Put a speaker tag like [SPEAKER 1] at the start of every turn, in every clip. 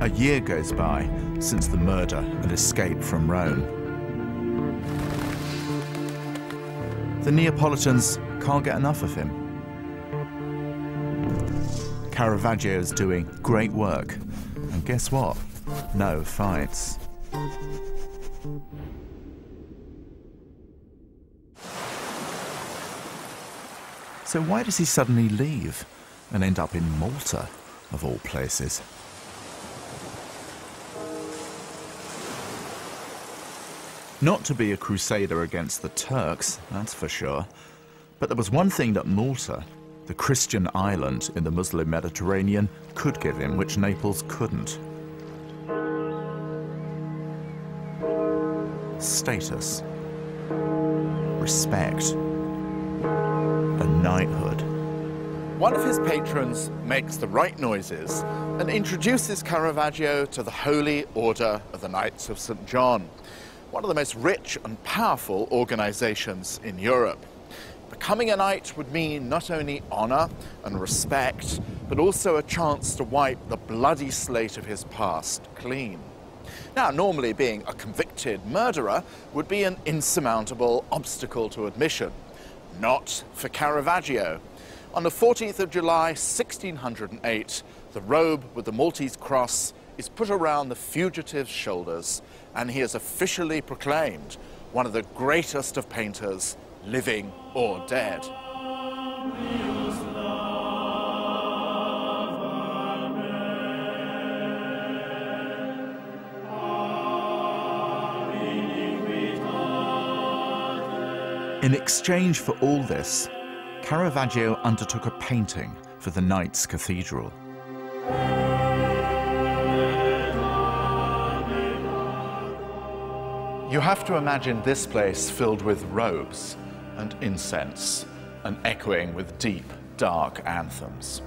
[SPEAKER 1] A year goes by since the murder and escape from Rome. The Neapolitans can't get enough of him. Caravaggio is doing great work. And guess what? No fights. So why does he suddenly leave and end up in Malta, of all places? Not to be a crusader against the Turks, that's for sure. But there was one thing that Malta, the Christian island in the Muslim Mediterranean, could give him, which Naples couldn't. Status. Respect. A knighthood.
[SPEAKER 2] One of his patrons makes the right noises and introduces Caravaggio to the Holy Order of the Knights of St. John one of the most rich and powerful organizations in Europe. Becoming a knight would mean not only honor and respect, but also a chance to wipe the bloody slate of his past clean. Now, normally being a convicted murderer would be an insurmountable obstacle to admission. Not for Caravaggio. On the 14th of July, 1608, the robe with the Maltese cross is put around the fugitive's shoulders and he is officially proclaimed one of the greatest of painters, living or dead.
[SPEAKER 1] In exchange for all this, Caravaggio undertook a painting for the Knights Cathedral.
[SPEAKER 2] You have to imagine this place filled with robes and incense and echoing with deep, dark anthems.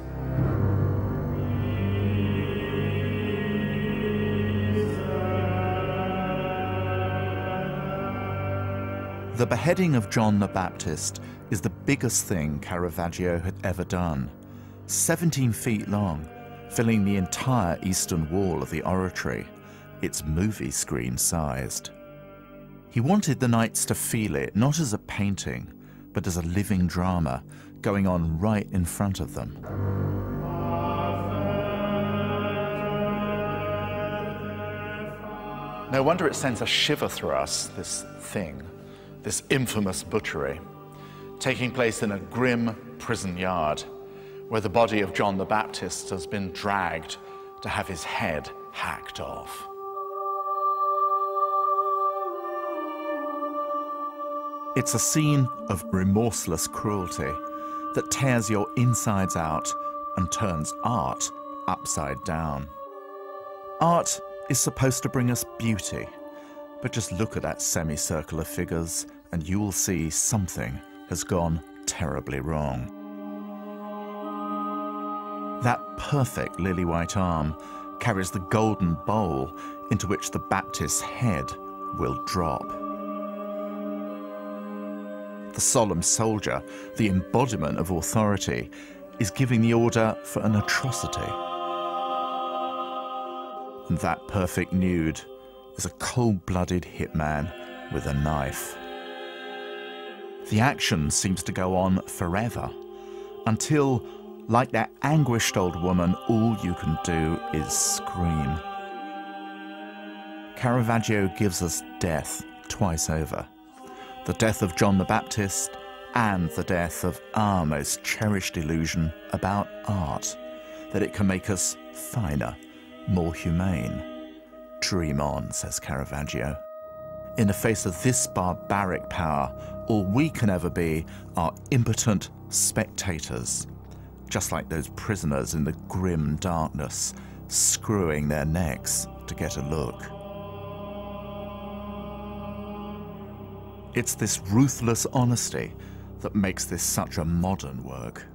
[SPEAKER 1] The beheading of John the Baptist is the biggest thing Caravaggio had ever done. 17 feet long, filling the entire eastern wall of the oratory. It's movie screen sized. He wanted the knights to feel it not as a painting, but as a living drama going on right in front of them.
[SPEAKER 2] No wonder it sends a shiver through us, this thing, this infamous butchery, taking place in a grim prison yard where the body of John the Baptist has been dragged to have his head hacked off.
[SPEAKER 1] It's a scene of remorseless cruelty that tears your insides out and turns art upside down. Art is supposed to bring us beauty, but just look at that semicircle of figures and you will see something has gone terribly wrong. That perfect lily white arm carries the golden bowl into which the Baptist's head will drop the solemn soldier, the embodiment of authority, is giving the order for an atrocity. And that perfect nude is a cold-blooded hitman with a knife. The action seems to go on forever, until, like that anguished old woman, all you can do is scream. Caravaggio gives us death twice over the death of John the Baptist, and the death of our most cherished illusion about art, that it can make us finer, more humane. Dream on, says Caravaggio. In the face of this barbaric power, all we can ever be are impotent spectators, just like those prisoners in the grim darkness, screwing their necks to get a look. It's this ruthless honesty that makes this such a modern work.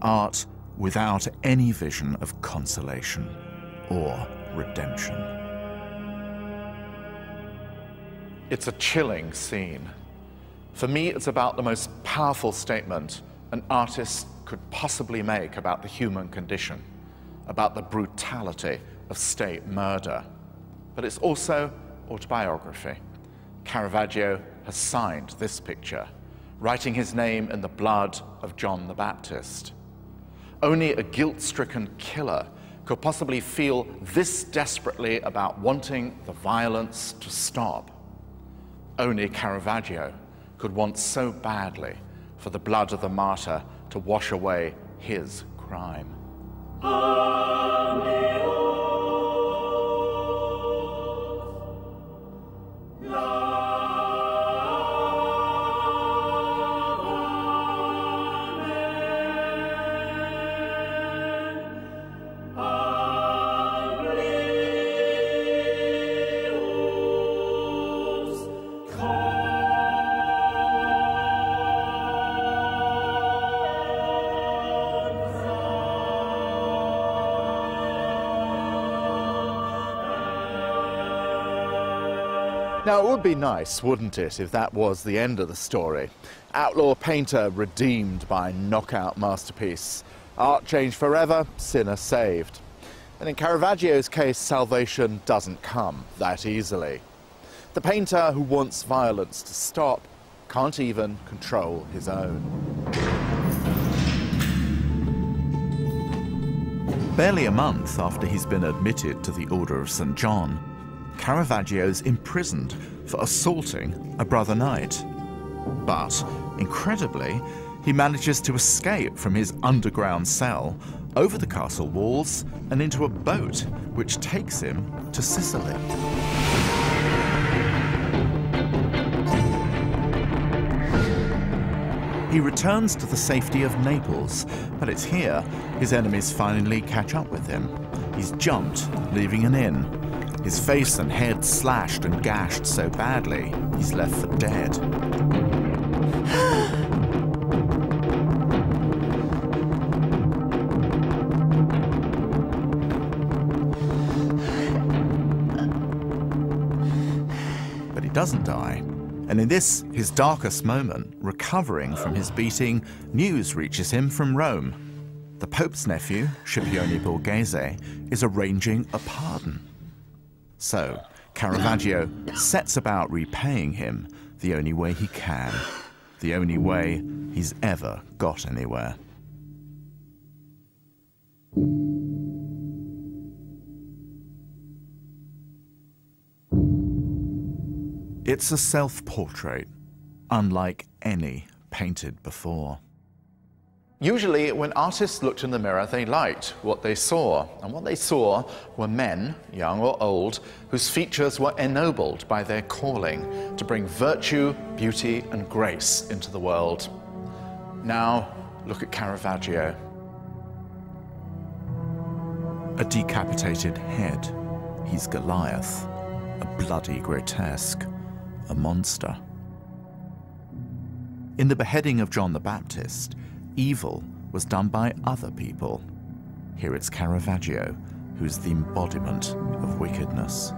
[SPEAKER 1] Art without any vision of consolation or redemption.
[SPEAKER 2] It's a chilling scene. For me, it's about the most powerful statement an artist could possibly make about the human condition, about the brutality of state murder. But it's also autobiography. Caravaggio has signed this picture, writing his name in the blood of John the Baptist. Only a guilt stricken killer could possibly feel this desperately about wanting the violence to stop. Only Caravaggio could want so badly for the blood of the martyr to wash away his crime. Now, it would be nice, wouldn't it, if that was the end of the story? Outlaw painter redeemed by knockout masterpiece. Art changed forever, sinner saved. And in Caravaggio's case, salvation doesn't come that easily. The painter who wants violence to stop can't even control his own.
[SPEAKER 1] Barely a month after he's been admitted to the Order of St. John, Caravaggio's imprisoned for assaulting a brother knight. But, incredibly, he manages to escape from his underground cell over the castle walls and into a boat which takes him to Sicily. He returns to the safety of Naples, but it's here his enemies finally catch up with him. He's jumped, leaving an inn, his face and head slashed and gashed so badly, he's left for dead. but he doesn't die. And in this, his darkest moment, recovering from his beating, news reaches him from Rome. The Pope's nephew, Scipione Borghese, is arranging a pardon. So, Caravaggio sets about repaying him the only way he can, the only way he's ever got anywhere. It's a self-portrait, unlike any painted before.
[SPEAKER 2] Usually, when artists looked in the mirror, they liked what they saw. And what they saw were men, young or old, whose features were ennobled by their calling to bring virtue, beauty, and grace into the world. Now, look at Caravaggio.
[SPEAKER 1] A decapitated head. He's Goliath. A bloody grotesque. A monster. In the beheading of John the Baptist, evil was done by other people. Here it's Caravaggio, who's the embodiment of wickedness.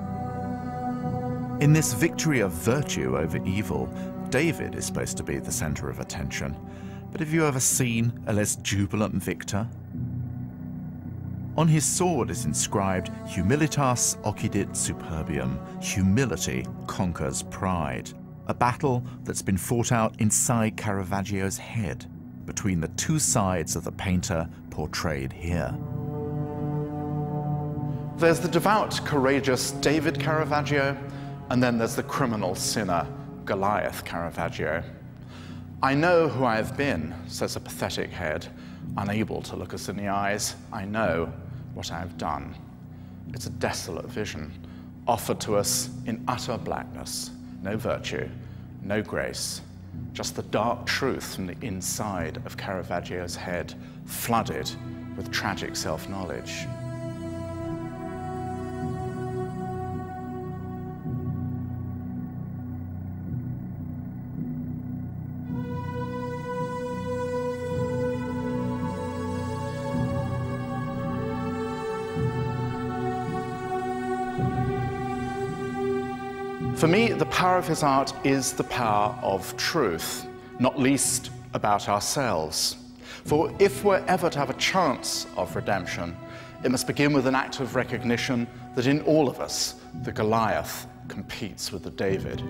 [SPEAKER 1] In this victory of virtue over evil, David is supposed to be the center of attention. But have you ever seen a less jubilant victor? On his sword is inscribed Humilitas occidit superbiam, humility conquers pride, a battle that's been fought out inside Caravaggio's head between the two sides of the painter portrayed here.
[SPEAKER 2] There's the devout, courageous David Caravaggio, and then there's the criminal sinner, Goliath Caravaggio. I know who I have been, says a pathetic head, unable to look us in the eyes. I know what I have done. It's a desolate vision, offered to us in utter blackness, no virtue, no grace, just the dark truth from the inside of Caravaggio's head, flooded with tragic self For me, the power of his art is the power of truth, not least about ourselves. For if we're ever to have a chance of redemption, it must begin with an act of recognition that in all of us, the Goliath competes with the David.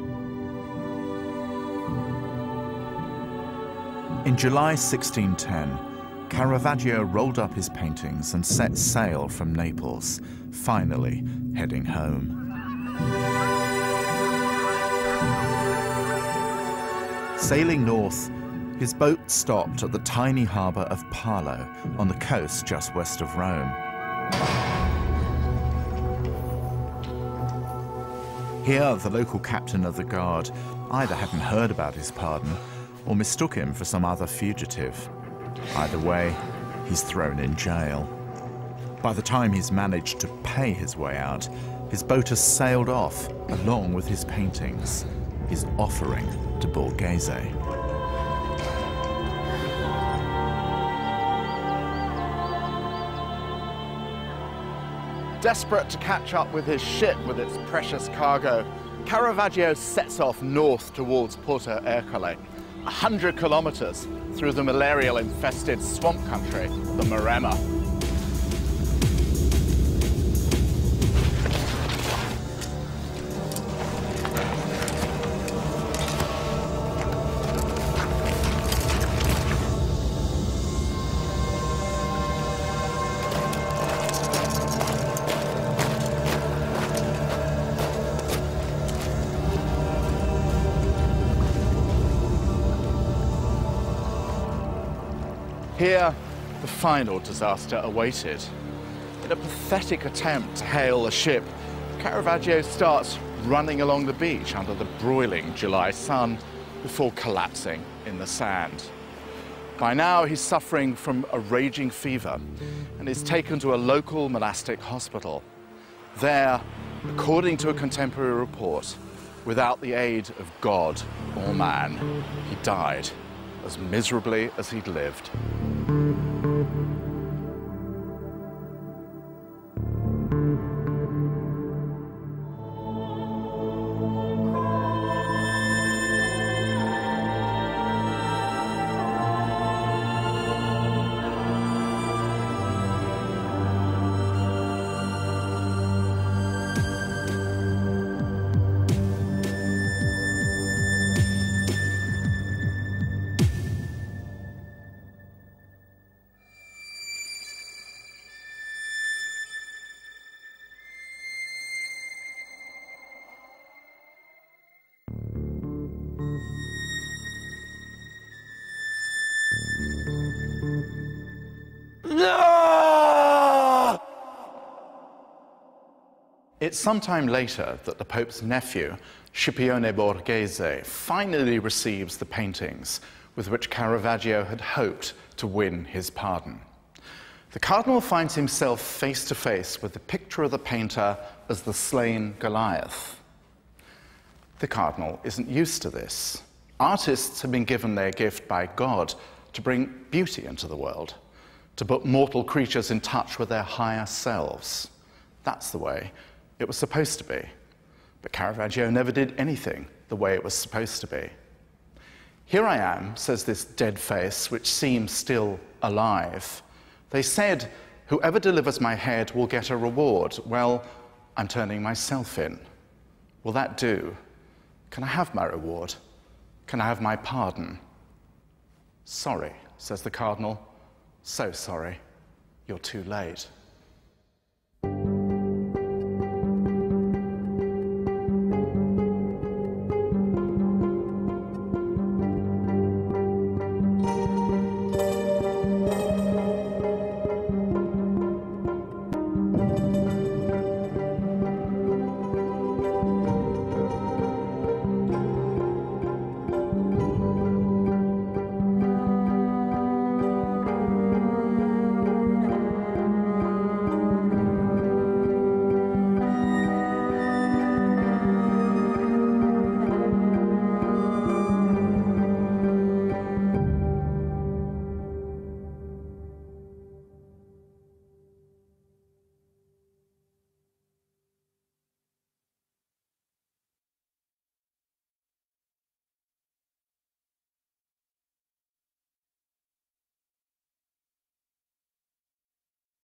[SPEAKER 1] In July 1610, Caravaggio rolled up his paintings and set sail from Naples, finally heading home. Sailing north, his boat stopped at the tiny harbour of Palo on the coast just west of Rome. Here, the local captain of the guard either hadn't heard about his pardon or mistook him for some other fugitive. Either way, he's thrown in jail. By the time he's managed to pay his way out, his boat has sailed off along with his paintings, his offering to Borghese.
[SPEAKER 2] Desperate to catch up with his ship with its precious cargo, Caravaggio sets off north towards Porto Ercole, 100 kilometers through the malarial-infested swamp country, the Maremma. Here, the final disaster awaited. In a pathetic attempt to hail a ship, Caravaggio starts running along the beach under the broiling July sun before collapsing in the sand. By now, he's suffering from a raging fever and is taken to a local monastic hospital. There, according to a contemporary report, without the aid of God or man, he died as miserably as he'd lived. Thank you. It's sometime later that the Pope's nephew, Scipione Borghese, finally receives the paintings with which Caravaggio had hoped to win his pardon. The cardinal finds himself face to face with the picture of the painter as the slain Goliath. The cardinal isn't used to this. Artists have been given their gift by God to bring beauty into the world, to put mortal creatures in touch with their higher selves. That's the way it was supposed to be. But Caravaggio never did anything the way it was supposed to be. Here I am, says this dead face, which seems still alive. They said, Whoever delivers my head will get a reward. Well, I'm turning myself in. Will that do? Can I have my reward? Can I have my pardon? Sorry, says the cardinal. So sorry. You're too late.